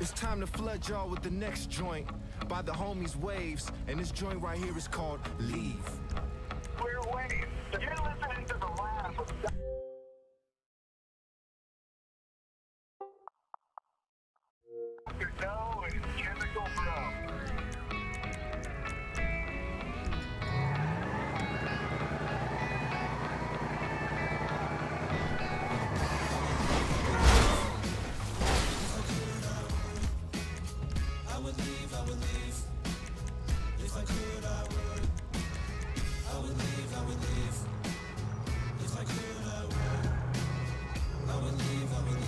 It's time to flood y'all with the next joint by the homies Waves, and this joint right here is called Leave. would leave, I would leave. If I could, I would. I would leave, I would leave. If I could, I would. I would leave, I would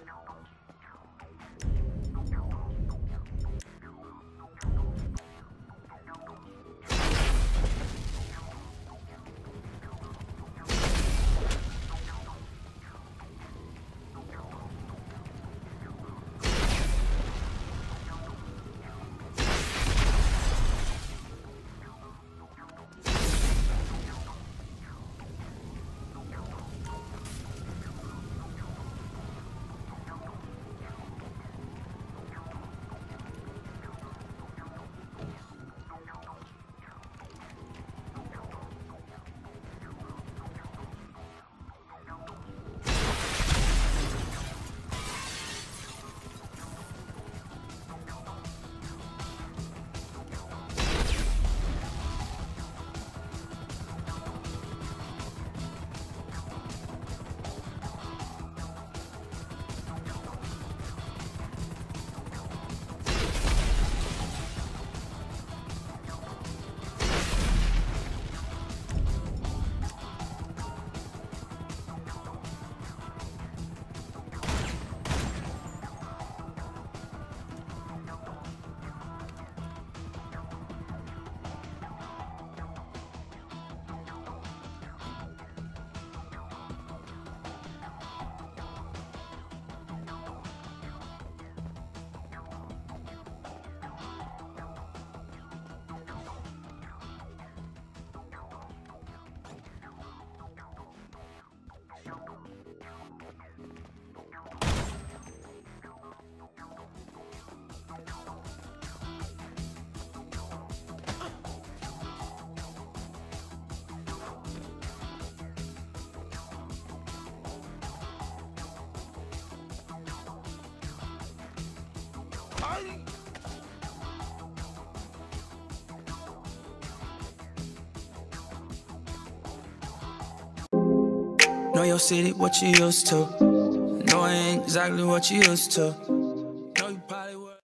Oh, no. Know your city, what you used to. Know I ain't exactly what you used to.